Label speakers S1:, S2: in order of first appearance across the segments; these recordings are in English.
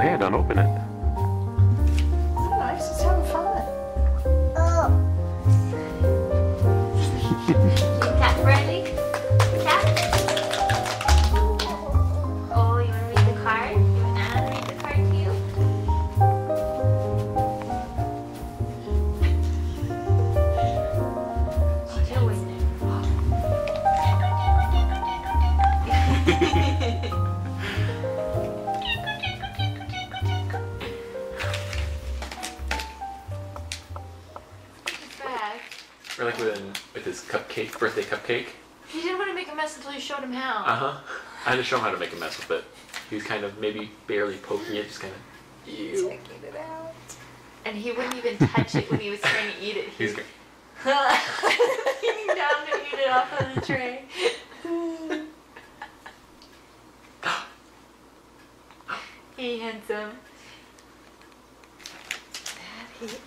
S1: done, open it.
S2: Nice, just having fun. Oh.
S3: Cat friendly? Cat? Oh, you want to read the card? You want Anna to read the card to you? She's doing He's
S1: birthday cupcake.
S3: He didn't want to make a mess until you showed him how.
S1: Uh huh. I had to show him how to make a mess with it. He was kind of maybe barely poking it, just kind of. Ew.
S2: Taking it out.
S3: And he wouldn't even touch it when he was trying to eat it. He
S1: He's
S3: was
S1: go-
S3: leaning down to eat it off of the tray. hey, handsome.
S2: He is.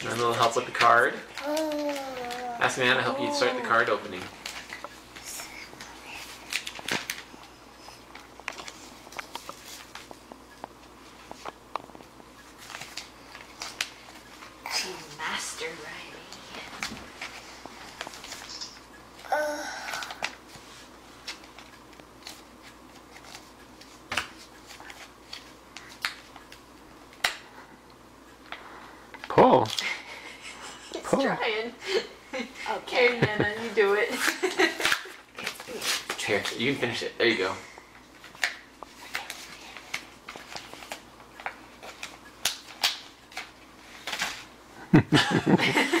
S1: and a little help with the card. Ask Nana to help you start the oh. card opening.
S3: Master Riley.
S1: Pull.
S3: He's
S1: Cool.
S3: trying.
S2: Okay.
S3: Here, Nana, you do it.
S1: Here, you can finish it. There you go.
S2: Right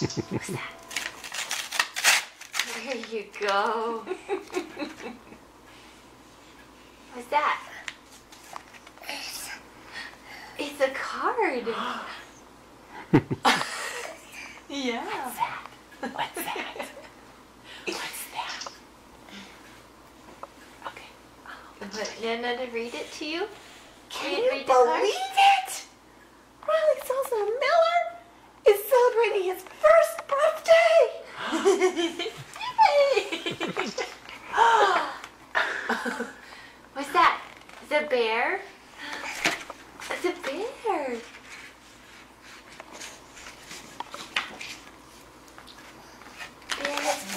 S3: What's that? There you go. What's that? It's a card. yeah.
S2: What's that? What's that? What's that? Okay.
S3: Want Nana to read it to you?
S2: Can
S3: Read-
S2: you
S3: read the card.
S2: believe it? Riley Sosa Miller is celebrating his first birthday.
S3: What's that? It's a bear? It's a bear.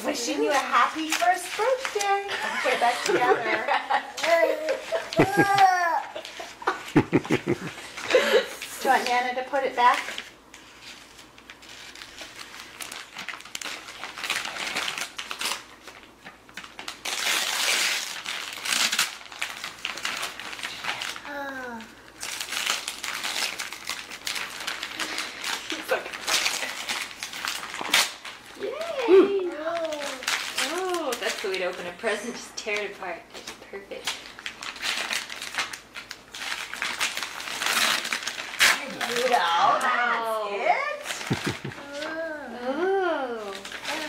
S2: Wishing you a happy first birthday. It back together. Do you want Nana to put it back?
S3: Yay! Oh, that's the way to open a present. Just tear it apart. It's perfect.
S2: You know,
S3: Wow.
S2: that's it.
S3: Oh. Oh.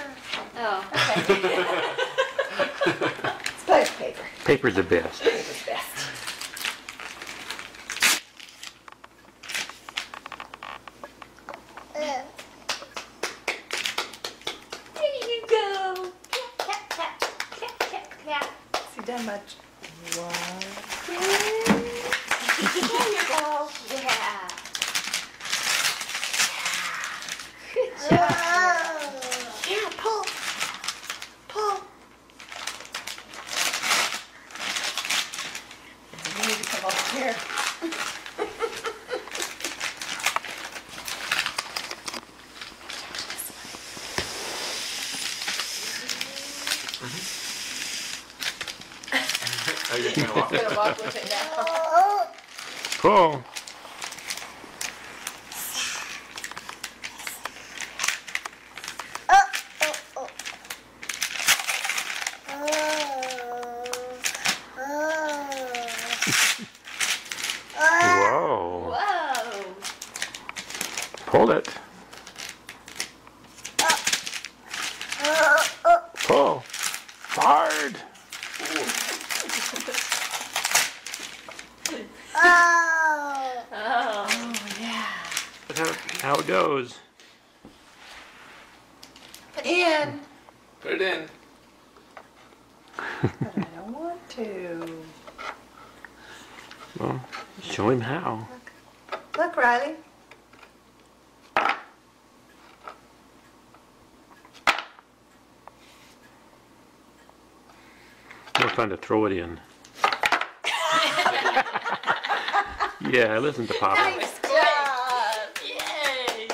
S3: oh.
S2: It's butcher paper.
S1: Paper's the best.
S2: Paper's best.
S3: There you go. Cat, cat, cat, cat, cat, cat.
S2: Has he done much? One.
S3: There you go. Yeah. Good job.
S2: Yeah, pull. Pull. You need to come over here.
S1: Are you gonna walk?
S2: Gonna walk with it now.
S1: Pull. Whoa.
S3: Whoa.
S1: Pull it. Pull. Hard.
S2: Oh.
S3: Oh.
S2: yeah.
S4: That's how, it goes.
S2: Put it in.
S4: Put it in.
S2: But I don't want to.
S4: Well, show him how.
S2: Look, Riley.
S4: More time to throw it in. yeah, listen to Papa.
S2: Nice job.
S3: Yay!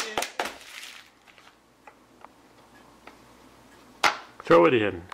S4: Throw it in.